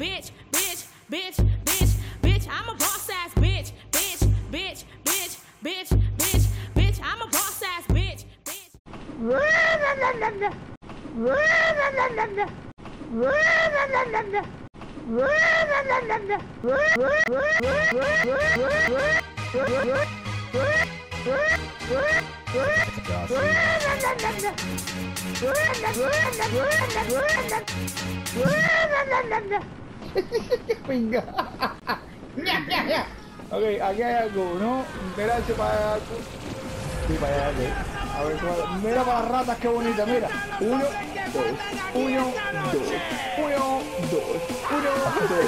bitch, bitch, bitch, bitch, bitch. I'm a boss ass bitch, bitch, bitch, bitch, bitch, bitch, bitch. I'm a boss ass bitch, bitch. Pinga. ok, aquí hay algo, ¿no? Mira ese para allá. Sí, para allá, ok. A ver, cuál- mira para las ratas, qué bonita, mira. Uno, dos, uno, dos, uno, dos, uno, dos,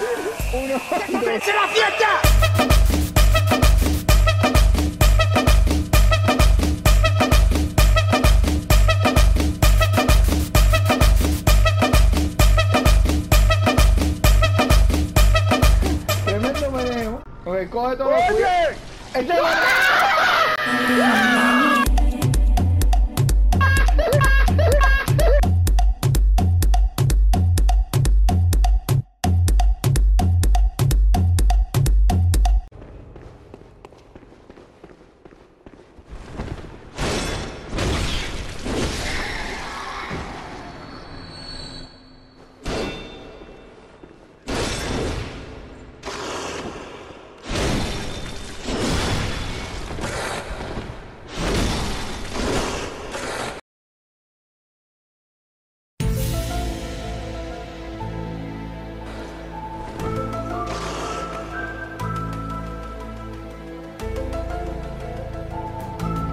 uno, dos. la fiesta! Coge todo.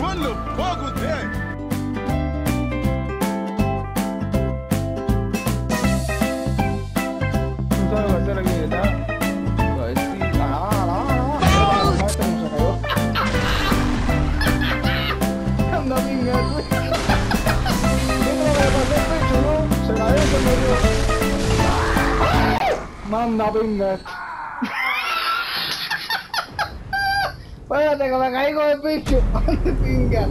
Quando fogo tem. Man, nothing left. Espérate que me caigo de picho. pinga.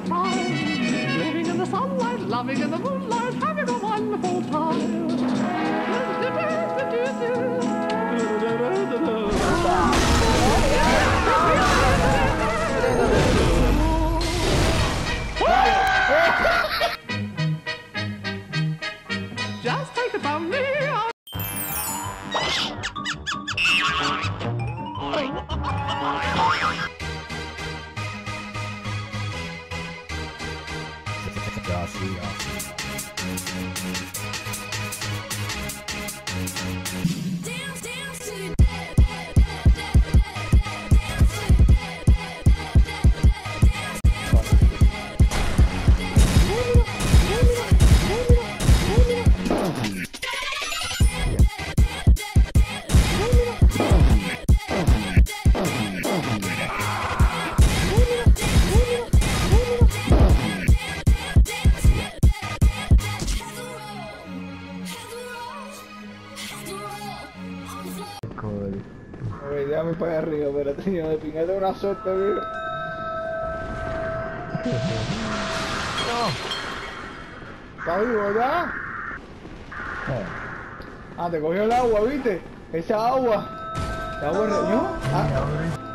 My prime. Living in the sunlight, loving in the moonlight, having a wonderful time. Dance, Ok, déjame para arriba, pero tenía de pingarte una suerte, amigo. no. ¿Está vivo, ya Ah, te cogió el agua, ¿viste? Esa agua. La agua reñó. Ah.